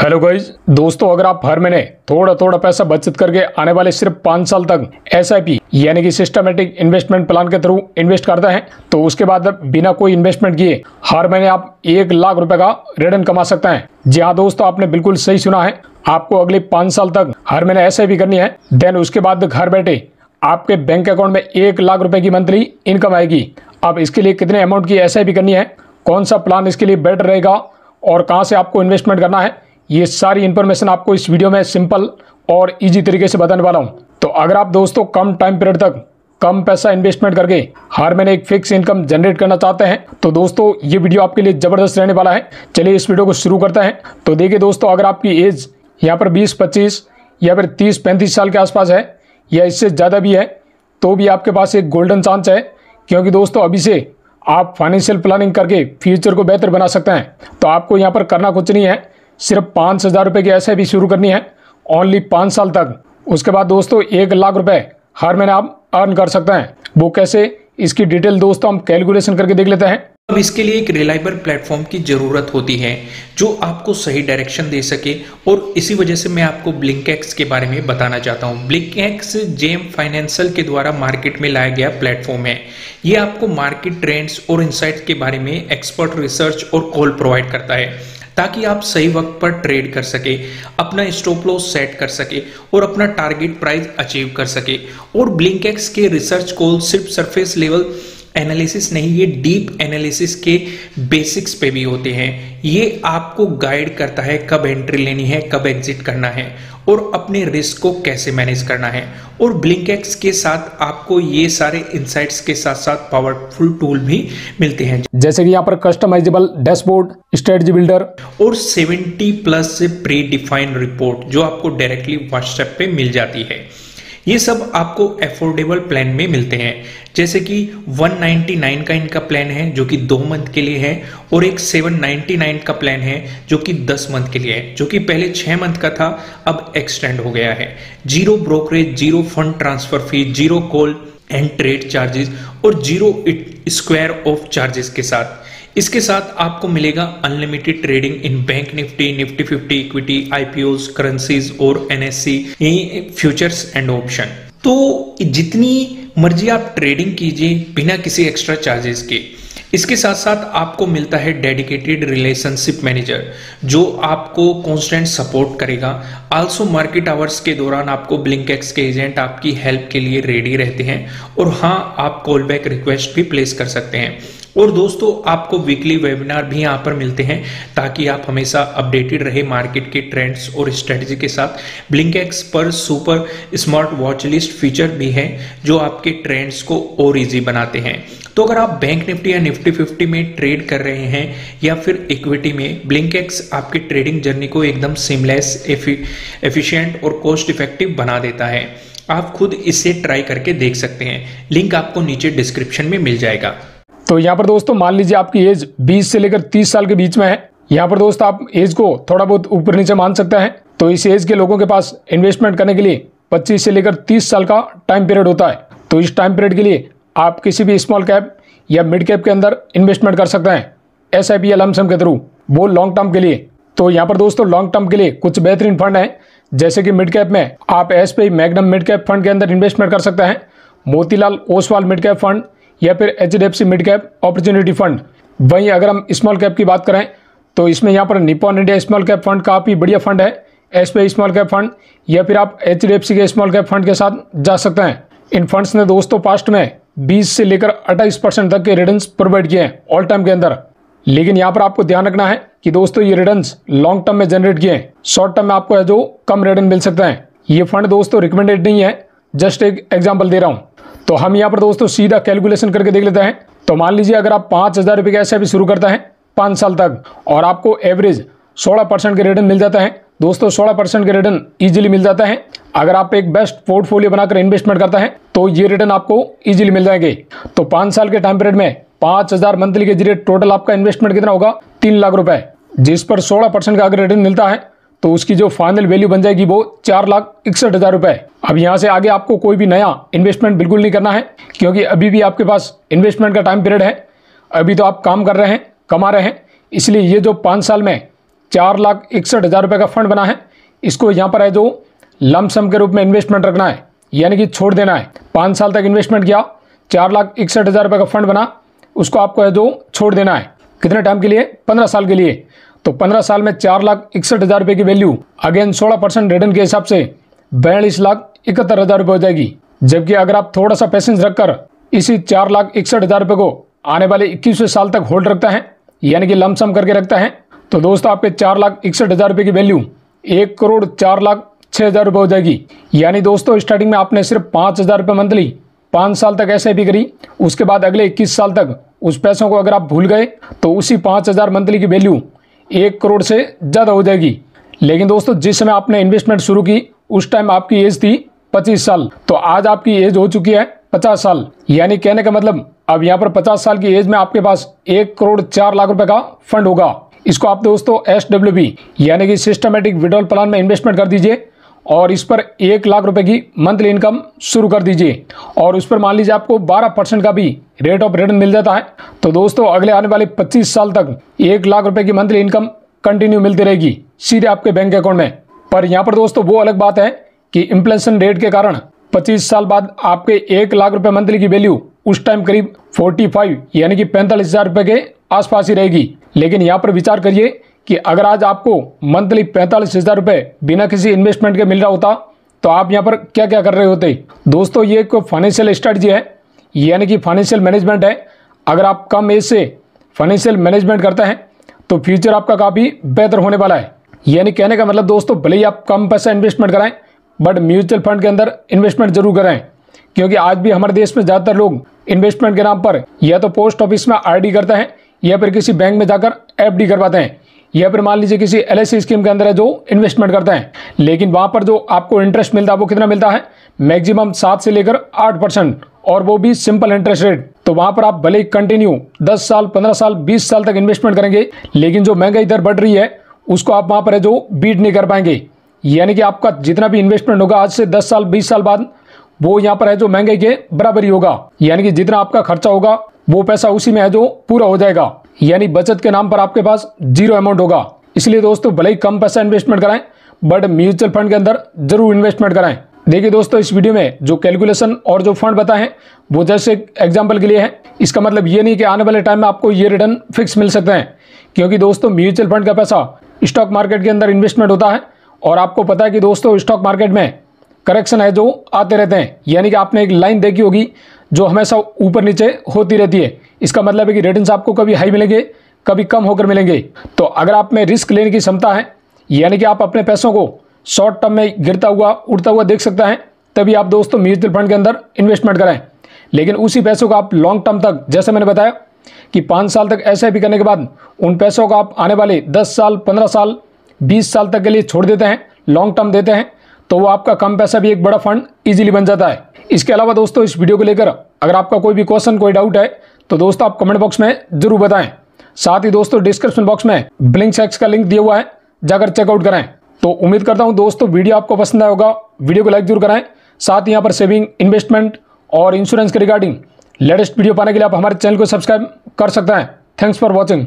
Hello guys दोस्तों, अगर आप हर महीने थोड़ा थोड़ा पैसा बचत करके आने वाले सिर्फ़ पाँच साल तक एसआईपी यानी कि सिस्टमेटिक इन्वेस्टमेंट प्लान के थ्रू इन्वेस्ट करते हैं तो उसके बाद बिना कोई इन्वेस्टमेंट किए हर महीने आप एक लाख रुपए का रिटर्न कमा सकते हैं। जी हाँ दोस्तों, आपने बिल्कुल सही सुना है। आपको अगले पाँच साल तक हर महीने एस करनी है। देन उसके बाद घर बैठे आपके बैंक अकाउंट में एक लाख रुपए की मंथली इनकम आएगी। अब इसके लिए कितने अमाउंट की एसआईपी करनी है? कौन सा प्लान इसके लिए बेटर रहेगा? और कहाँ से आपको इन्वेस्टमेंट करना है? ये सारी इन्फॉर्मेशन आपको इस वीडियो में सिंपल और इजी तरीके से बताने वाला हूँ। तो अगर आप दोस्तों कम टाइम पीरियड तक कम पैसा इन्वेस्टमेंट करके हर महीने एक फिक्स इनकम जनरेट करना चाहते हैं तो दोस्तों ये वीडियो आपके लिए ज़बरदस्त रहने वाला है। चलिए इस वीडियो को शुरू करते हैं। तो देखिए दोस्तों, अगर आपकी एज यहाँ पर बीस, पच्चीस या फिर तीस, पैंतीस साल के आसपास है या इससे ज़्यादा भी है तो भी आपके पास एक गोल्डन चांस है, क्योंकि दोस्तों अभी से आप फाइनेंशियल प्लानिंग करके फ्यूचर को बेहतर बना सकते हैं। तो आपको यहाँ पर करना कुछ नहीं है। सिर्फ़ पाँच हज़ार रुपये की एस भी शुरू करनी है ओनली पाँच साल तक। उसके बाद दोस्तों, एक लाख रुपए हर महीने आप अर्न कर सकते हैं। वो कैसे, इसकी डिटेल दोस्तों हम कैलकुलेशन करके देख लेते हैं। अब इसके लिए एक रिलायबल प्लेटफॉर्म की ज़रूरत होती है, जो आपको सही डायरेक्शन दे सके, और इसी वजह से मैं आपको ब्लिंकएक्स के बारे में बताना चाहता हूँ। ब्लिंकएक्स जेम फाइनेंशियल के द्वारा मार्केट में लाया गया प्लेटफॉर्म है। ये आपको मार्केट ट्रेंड्स और इंसाइट्स के बारे में एक्सपर्ट रिसर्च और कॉल प्रोवाइड करता है। ताकि आप सही वक्त पर ट्रेड कर सके, अपना स्टॉप लॉस सेट कर सके और अपना टारगेट प्राइस अचीव कर सके। और ब्लिंकेक्स के रिसर्च कॉल सिर्फ़ सरफेस लेवल एनालिसिस नहीं ये डीप एनालिसिस के बेसिक्स पे भी होते हैं। ये आपको गाइड करता है कब एंट्री लेनी है कब एग्जिट करना है और अपने रिस्क को कैसे मैनेज करना है। और ब्लिंकेक्स के साथ आपको ये सारे इंसाइट्स के साथ साथ पावरफुल टूल भी मिलते हैं। जैसे कि यहाँ पर कस्टमाइजेबल डैशबोर्ड स्ट्रेटजी बिल्डर और 70 प्लस प्री डिफाइंड रिपोर्ट जो आपको डायरेक्टली व्हाट्सएप पे मिल जाती है। ये सब आपको अफोर्डेबल प्लान में मिलते हैं। जैसे कि 199 का इनका प्लान है, जो कि दो मंथ के लिए है, और एक 799 का प्लान है, जो कि 10 मंथ के लिए है, जो कि पहले छह मंथ का था, अब एक्सटेंड हो गया है। Zero brokerage zero fund transfer fee zero call and trade charges और ज़ीरो स्क्वायर ऑफ़ चार्जेस के साथ। इसके साथ आपको मिलेगा unlimited trading in bank Nifty Nifty fifty equity IPO currencies और एनएससी फ्यूचर्स एंड ऑप्शन तो जितनी मर्ज़ी आप ट्रेडिंग कीजिए बिना किसी एक्स्ट्रा चार्जेस के। इसके साथ साथ आपको मिलता है डेडिकेटेड रिलेशनशिप मैनेजर जो आपको कांस्टेंट सपोर्ट करेगा। आल्सो मार्केट आवर्स के दौरान आपको ब्लिंक एक्स के एजेंट आपकी हेल्प के लिए रेडी रहते हैं। और हाँ आप कॉल बैक रिक्वेस्ट भी प्लेस कर सकते हैं। और दोस्तों, आपको वीकली वेबिनार भी यहाँ पर मिलते हैं ताकि आप हमेशा अपडेटेड रहे मार्केट के ट्रेंड्स और स्ट्रेटजी के साथ। ब्लिंकेक्स पर super smart watch list feature भी है जो आपके ट्रेंड्स को और इजी बनाते हैं। तो अगर आप बैंक निफ्टी या निफ्टी फिफ्टी में ट्रेड कर रहे हैं या फिर इक्विटी में ब्लिंक एक्स आपकी ट्रेडिंग जर्नी को एकदम सिमलेस एफिशिएंट और कॉस्ट इफ़ेक्टिव बना देता है। आप खुद इसे ट्राई करके देख सकते हैं। लिंक आपको नीचे डिस्क्रिप्शन में मिल जाएगा। तो यहाँ पर दोस्तों मान लीजिए आपकी एज 20 से लेकर 30 साल के बीच में है। यहाँ पर दोस्तों आप एज को थोड़ा बहुत ऊपर नीचे मान सकते हैं। तो इस एज के लोगों के पास इन्वेस्टमेंट करने के लिए 25 से लेकर 30 साल का टाइम पीरियड होता है। तो इस टाइम पीरियड के लिए आप किसी भी स्मॉल कैप या मिड कैप के अंदर इन्वेस्टमेंट कर सकते हैं। एस आई पी के थ्रू वो लॉन्ग टर्म के लिए। तो यहाँ पर दोस्तों लॉन्ग टर्म के लिए कुछ बेहतरीन फंड है। जैसे कि मिड कैप में आप S magnum mid cap fund के अंदर इन्वेस्टमेंट कर सकते हैं। Motilal Oswal mid cap fund या फिर H D F C mid cap opportunity fund वहीं अगर हम स्मॉल कैप की बात करें तो इसमें यहाँ पर Nippon India small cap fund काफ़ी बढ़िया फंड है। S P small cap fund या फिर आप एच डी एफ़ सी के स्मॉल कैप फंड के साथ जा सकते हैं। इन फंड्स ने दोस्तों पास्ट में 20 से लेकर 28 परसेंट तक के रिटर्न्स प्रोवाइड किए हैं ऑल टाइम के अंदर। लेकिन यहाँ पर आपको ध्यान रखना है कि दोस्तों ये रिटर्न्स लॉन्ग टर्म में जनरेट किए हैं। शॉर्ट टर्म में आपको जो कम रिटर्न मिल सकते हैं। ये फंड दोस्तों रिकमेंडेड नहीं है। जस्ट एक एग्ज़ाम्पल दे रहा हूँ। तो हम यहाँ पर दोस्तों सीधा कैलकुलेशन करके देख लेते हैं। तो मान लीजिए अगर आप पाँच हज़ार रुपये का एस शुरू करते हैं, पाँच साल तक, और आपको एवरेज सोलह परसेंट के रिटर्न मिल जाता है। दोस्तों, सोलह परसेंट के रिटर्न इजीली मिल जाता है। अगर आप एक बेस्ट पोर्टफोलियो बनाकर इन्वेस्टमेंट करते हैं तो ये रिटर्न आपको इजीली मिल जाएँगे। तो पाँच साल के टाइम पीरियड में पाँच हज़ार मंथली के ज़रिए टोटल आपका इन्वेस्टमेंट कितना होगा? तीन लाख रुपए। जिस पर सोलह परसेंट का अगर रिटर्न मिलता है तो उसकी जो फाइनल वैल्यू बन जाएगी वो चार लाख इकसठ हज़ार रुपए। अब यहाँ से आगे आपको कोई भी नया इन्वेस्टमेंट बिल्कुल नहीं करना है, क्योंकि अभी भी आपके पास इन्वेस्टमेंट का टाइम पीरियड है। अभी तो आप काम कर रहे हैं, कमा रहे हैं, इसलिए ये जो पाँच साल में चार लाख इकसठ हज़ार रुपये का फंड बना है, इसको यहाँ पर है जो लमसम के रूप में इन्वेस्टमेंट रखना है। यानी कि छोड़ देना है। पाँच साल तक इन्वेस्टमेंट किया, चार लाख इकसठ हज़ार रुपये का फंड बना, उसको आपको है जो छोड़ देना है। कितने टाइम के लिए? पंद्रह साल के लिए। तो पंद्रह साल में चार लाख इकसठ हज़ार रुपये की वैल्यू अगेन सोलह परसेंट रिटर्न के हिसाब से बयालीस लाख इकहत्तर हज़ार रुपये हो जाएगी। जबकि अगर आप थोड़ा सा पैसेंस रखकर इसी चार लाख इकसठ हज़ार रुपये को आने वाले इक्कीसवें साल तक होल्ड रखता है, यानी कि लमसम करके रखता है तो दोस्तों आपके चार लाख इकसठ हज़ार रुपये की वैल्यू एक करोड़ चार लाख छः हज़ार रुपये हो जाएगी। यानी दोस्तों स्टार्टिंग में आपने सिर्फ़ पाँच हज़ार रुपये मंथली पाँच साल तक ऐसे भी करी, उसके बाद अगले इक्कीस साल तक उस पैसों को अगर आप भूल गए तो उसी पाँच हज़ार मंथली की वैल्यू एक करोड़ से ज़्यादा हो जाएगी। लेकिन दोस्तों, जिस समय आपने इन्वेस्टमेंट शुरू की, उस टाइम आपकी एज थी पच्चीस साल। तो आज आपकी एज हो चुकी है पचास साल। यानी कहने का मतलब अब यहाँ पर पचास साल की एज में आपके पास एक करोड़ चार लाख रुपए का फंड होगा। इसको आप दोस्तों एस यानी कि सिस्टमेटिक विड्रॉल प्लान में इन्वेस्टमेंट कर दीजिए। और इस पर एक लाख रुपए की मंथली इनकम शुरू कर दीजिए। और उस पर मान लीजिए आपको 12 परसेंट का भी रेट ऑफ़ रिटर्न मिल जाता है। तो दोस्तों, अगले आने वाले 25 साल तक एक लाख रुपए की मंथली इनकम कंटिन्यू मिलती रहेगी सीधे आपके बैंक अकाउंट में। पर यहाँ पर दोस्तों, वो अलग बात है कि इन्फ्लेशन रेट के कारण 25 साल बाद आपके एक लाख रुपए मंथली की वैल्यू उस टाइम करीब 45 यानी कि पैंतालीस हज़ार के आसपास ही रहेगी। लेकिन यहाँ पर विचार करिए कि अगर आज आपको मंथली पैंतालीस हज़ार रुपए बिना किसी इन्वेस्टमेंट के मिल रहा होता तो आप यहाँ पर क्या क्या कर रहे होते? दोस्तों, ये एक फाइनेंशियल स्ट्रेटजी है, यानी कि फाइनेंशियल मैनेजमेंट है। अगर आप कम एज से फाइनेंशियल मैनेजमेंट करते हैं तो फ्यूचर आपका काफ़ी बेहतर होने वाला है। यानी कहने का मतलब दोस्तों, भले ही आप कम पैसा इन्वेस्टमेंट कराएँ बट म्यूचुअल फंड के अंदर इन्वेस्टमेंट ज़रूर करें क्योंकि आज भी हमारे देश में ज़्यादातर लोग इन्वेस्टमेंट के नाम पर या तो पोस्ट ऑफ़िस में आरडी करते हैं, या फिर किसी बैंक में जाकर एफडी करवाते हैं। या फिर मान लीजिए किसी एल स्कीम के अंदर है जो इन्वेस्टमेंट करते हैं, लेकिन वहाँ पर जो आपको इंटरेस्ट मिलता है, वो कितना मिलता है? मैक्सिमम सात से लेकर आठ परसेंट और वो भी सिंपल इंटरेस्ट रेट तो वहाँ पर आप भले ही कंटिन्यू दस साल, पंद्रह साल, बीस साल तक इन्वेस्टमेंट करेंगे, लेकिन जो महँगाई दर बढ़ रही है, उसको आप वहाँ पर है जो बीट नहीं कर पाएँगे। यानी कि आपका जितना भी इन्वेस्टमेंट होगा, आज से दस साल, बीस साल बाद, वो यहाँ पर है जो महँगाई के बराबर ही होगा। यानी कि जितना आपका खर्चा होगा, वो पैसा उसी में है जो पूरा हो जाएगा। यानी बचत के नाम पर आपके पास ज़ीरो अमाउंट होगा। इसलिए दोस्तों, भले ही कम पैसा इन्वेस्टमेंट कराएँ बट म्यूचुअल फंड के अंदर ज़रूर इन्वेस्टमेंट कराएँ। देखिए दोस्तों, इस वीडियो में जो कैलकुलेशन और जो फंड बताए हैं वो जैसे एग्ज़ाम्पल के लिए है। इसका मतलब ये नहीं कि आने वाले टाइम में आपको ये रिटर्न फिक्स मिल सकते हैं। क्योंकि दोस्तों म्यूचुअल फंड का पैसा स्टॉक मार्केट के अंदर इन्वेस्टमेंट होता है और आपको पता है कि दोस्तों स्टॉक मार्केट में करेक्शन है जो आते रहते हैं। यानी कि आपने एक लाइन देखी होगी जो हमेशा ऊपर नीचे होती रहती है। इसका मतलब है कि रिटर्न आपको कभी हाई मिलेंगे, कभी कम होकर मिलेंगे। तो अगर आप में रिस्क लेने की क्षमता है, यानी कि आप अपने पैसों को शॉर्ट टर्म में गिरता हुआ, उड़ता हुआ देख सकते हैं, तभी आप दोस्तों म्यूचुअल फंड के अंदर इन्वेस्टमेंट करें। लेकिन उसी पैसों को आप लॉन्ग टर्म तक, जैसे मैंने बताया कि पाँच साल तक ऐसे भी करने के बाद उन पैसों को आप आने वाले दस साल, पंद्रह साल, बीस साल तक के लिए छोड़ देते हैं लॉन्ग टर्म देते हैं तो वो आपका कम पैसा भी एक बड़ा फंड इजीली बन जाता है। इसके अलावा दोस्तों, इस वीडियो को लेकर अगर आपका कोई भी क्वेश्चन कोई डाउट है तो दोस्तों, आप कमेंट बॉक्स में ज़रूर बताएँ। साथ ही दोस्तों डिस्क्रिप्शन बॉक्स में ब्लिंक सेक्स का लिंक दिया हुआ है, जाकर चेकआउट करें तो उम्मीद करता हूँ दोस्तों, वीडियो आपको पसंद आया होगा। वीडियो को लाइक ज़रूर कराएँ। साथ ही यहाँ पर सेविंग इन्वेस्टमेंट और इंश्योरेंस के रिगार्डिंग लेटेस्ट वीडियो पाने के लिए आप हमारे चैनल को सब्सक्राइब कर सकते हैं। Thanks for watching